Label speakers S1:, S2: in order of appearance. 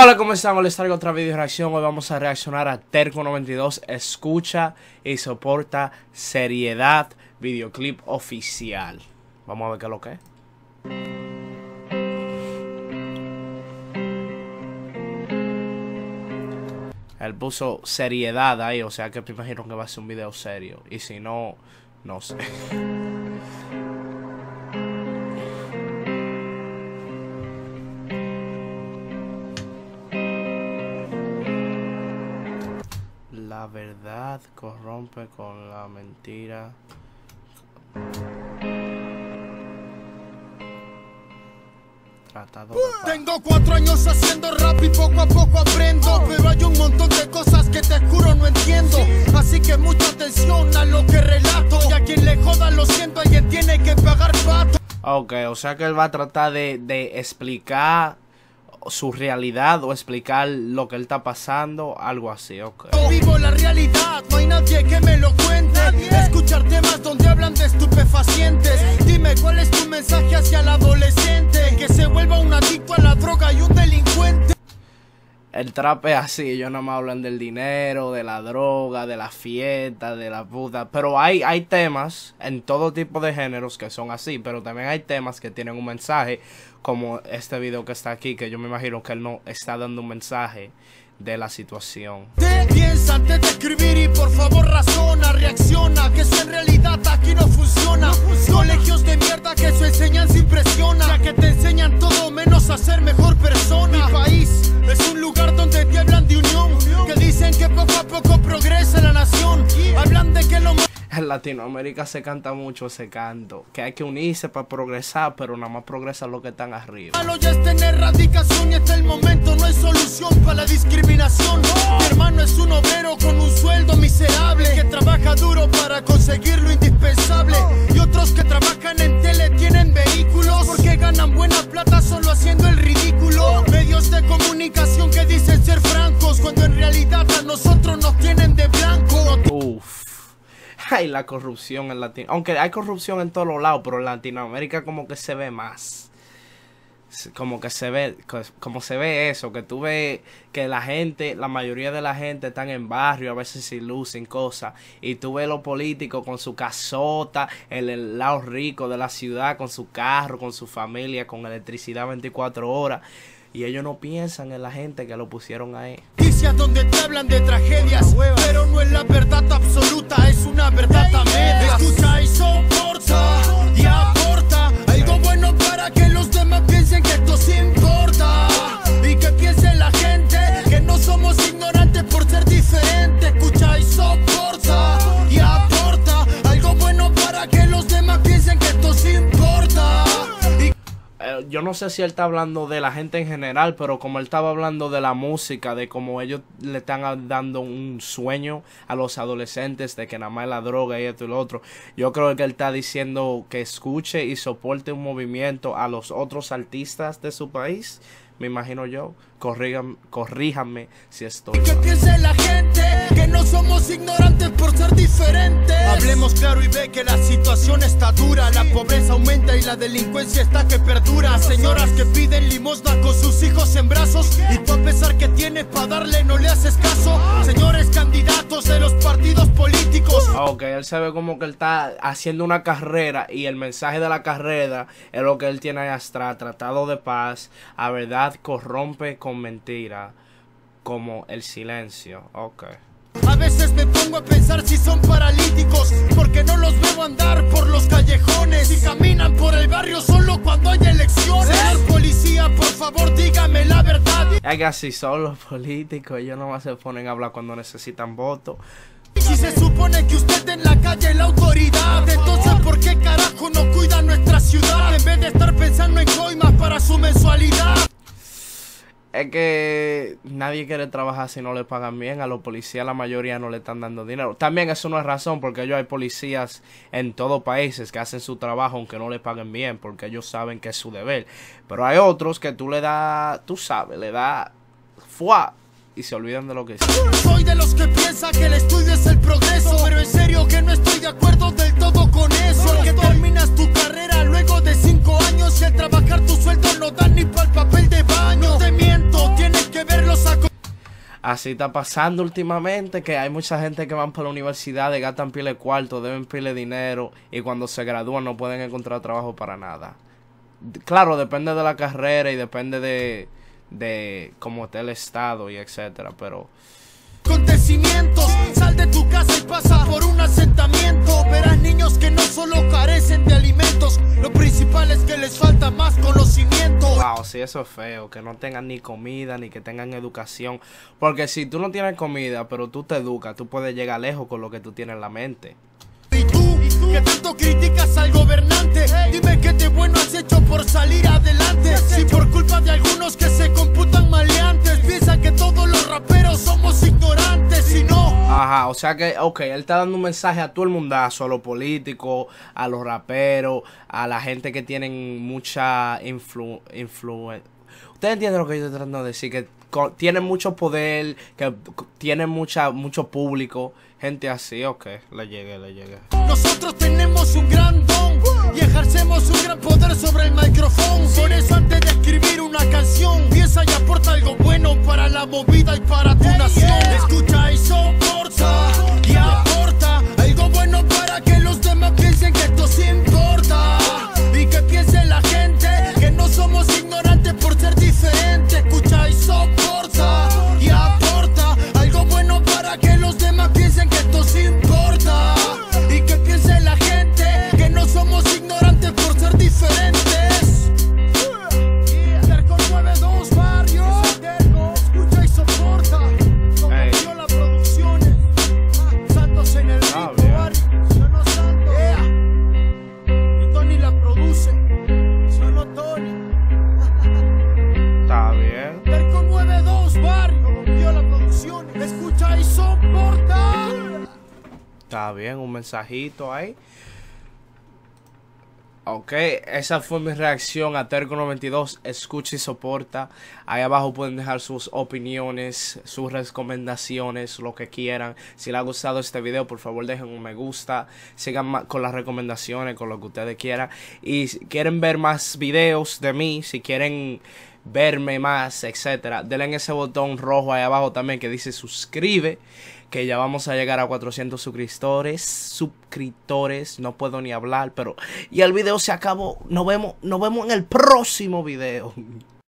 S1: Hola, ¿cómo están? Hoy les traigo otra video reacción. Hoy vamos a reaccionar a Terco92. Escucha y soporta seriedad. Videoclip oficial. Vamos a ver qué es lo que es. Él puso seriedad ahí, o sea que me imagino que va a ser un video serio. Y si no, no sé. verdad corrompe con la mentira.
S2: Tengo cuatro años haciendo rap y poco a poco aprendo Pero hay un montón de cosas que te juro no entiendo. Así que mucha atención a lo que relato. Y a quien le joda lo siento, alguien tiene que pagar pato.
S1: Ok, o sea que él va a tratar de, de explicar su realidad o explicar lo que él está pasando, algo así, ok.
S2: Yo vivo la realidad, no hay nadie que me lo cuente Escuchar temas donde hablan de estupefacientes Dime cuál es tu mensaje hacia el adolescente Que
S1: El trap es así, ellos nada más hablan del dinero, de la droga, de la fiesta, de la puta. Pero hay, hay temas en todo tipo de géneros que son así, pero también hay temas que tienen un mensaje, como este video que está aquí, que yo me imagino que él no está dando un mensaje de la situación.
S2: Te piensa antes de escribir y por favor razona, reacciona, que eso en realidad aquí no funciona. Colegios de mierda que su enseñanza impresiona, ya que te enseñan todo menos a ser mejor
S1: En Latinoamérica se canta mucho ese canto, que hay que unirse para progresar, pero nada más progresa los que están arriba.
S2: malo ya es tener erradicación y hasta el momento no hay solución para la discriminación. Mi hermano es un obrero con un sueldo miserable que trabaja duro para conseguir lo indispensable. Y otros que trabajan en tele tienen
S1: Hay la corrupción en Latinoamérica. Aunque hay corrupción en todos los lados, pero en Latinoamérica como que se ve más. Como que se ve, co- como se ve eso, que tú ves que la gente, la mayoría de la gente están en barrio, a veces sin luz, sin cosas, y tú ves los políticos con su casota, en el lado rico de la ciudad, con su carro, con su familia, con electricidad 24 horas, y ellos no piensan en la gente que lo pusieron ahí.
S2: Noticias donde te hablan de tragedias, pero no es la verdad absoluta, es una verdad a medias. Escucha y soporta
S1: yo no sé si él está hablando de la gente en general, pero como él estaba hablando de la música, de cómo ellos le están dando un sueño a los adolescentes de que nada más la droga y esto y lo otro, yo creo que él está diciendo que escuche y soporte un movimiento a los otros artistas de su país, me imagino yo. Corrígam- corríjanme si estoy
S2: Que
S1: mal.
S2: piense la gente que no somos ignorantes por ser diferentes. Hablemos claro y ve que la situación está dura. La pobreza aumenta y la delincuencia está que perdura. Señoras que piden limosna con sus hijos en brazos. Y tú a pesar que tienes para darle no le haces caso. Señores candidatos de los partidos políticos.
S1: Ok, él se ve como que él está haciendo una carrera y el mensaje de la carrera es lo que él tiene ahí atrás, tratado de paz, a verdad corrompe con mentira, como el silencio. Ok.
S2: A veces me pongo a pensar si son paralíticos, porque no los veo andar por los callejones y caminan por el barrio solo cuando hay elecciones. Señor policía, por favor, dígame la verdad.
S1: Es que así son los políticos, ellos nomás se ponen a hablar cuando necesitan votos.
S2: Si se supone que usted en la calle es la autoridad, entonces ¿por qué carajo no cuida nuestra ciudad? En vez de estar pensando en coimas para su mensualidad.
S1: Es que nadie quiere trabajar si no le pagan bien. A los policías la mayoría no le están dando dinero. También eso no es razón porque ellos hay policías en todos países que hacen su trabajo aunque no le paguen bien porque ellos saben que es su deber. Pero hay otros que tú le das, tú sabes, le das fuá y se olvidan de lo que hicieron.
S2: Soy de los que piensa que el estudio es
S1: Así está pasando últimamente que hay mucha gente que van para la universidad, gastan pile cuarto, deben pile dinero y cuando se gradúan no pueden encontrar trabajo para nada. Claro, depende de la carrera y depende de, de cómo esté el estado y etcétera, pero
S2: acontecimientos. Sal de tu casa y pasa por un asentamiento. Verás niños que no solo carecen de alimentos, lo principal es que les falta más conocimiento.
S1: Wow, si eso es feo, que no tengan ni comida ni que tengan educación. Porque si tú no tienes comida, pero tú te educas, tú puedes llegar lejos con lo que tú tienes en la mente.
S2: ¿Y tú? Que tanto criticas al gobernante. Dime qué de bueno has hecho por salir adelante. Si por culpa de algunos que se computan maleantes, piensan que todos los raperos somos.
S1: Ajá, o sea que, ok, él está dando un mensaje a todo el mundazo, a los políticos, a los raperos, a la gente que tienen mucha influ influencia. Ustedes entienden lo que yo estoy tratando de decir, que tienen mucho poder, que tienen mucha, mucho público, gente así, ok, le llegué, le llegué.
S2: Nosotros tenemos un gran don y ejercemos un gran poder sobre el micrófono. Por eso antes de escribir una canción, piensa y aporta algo bueno para la movida y para tu nación. Escucha y
S1: Está bien, un mensajito ahí. Ok, esa fue mi reacción a Terco92. Escucha y soporta. Ahí abajo pueden dejar sus opiniones, sus recomendaciones, lo que quieran. Si les ha gustado este video, por favor dejen un me gusta. Sigan con las recomendaciones, con lo que ustedes quieran. Y si quieren ver más videos de mí, si quieren verme más, etcétera, denle en ese botón rojo ahí abajo también que dice suscribe, que ya vamos a llegar a 400 suscriptores, suscriptores, no puedo ni hablar, pero y el video se acabó. Nos vemos, nos vemos en el próximo video.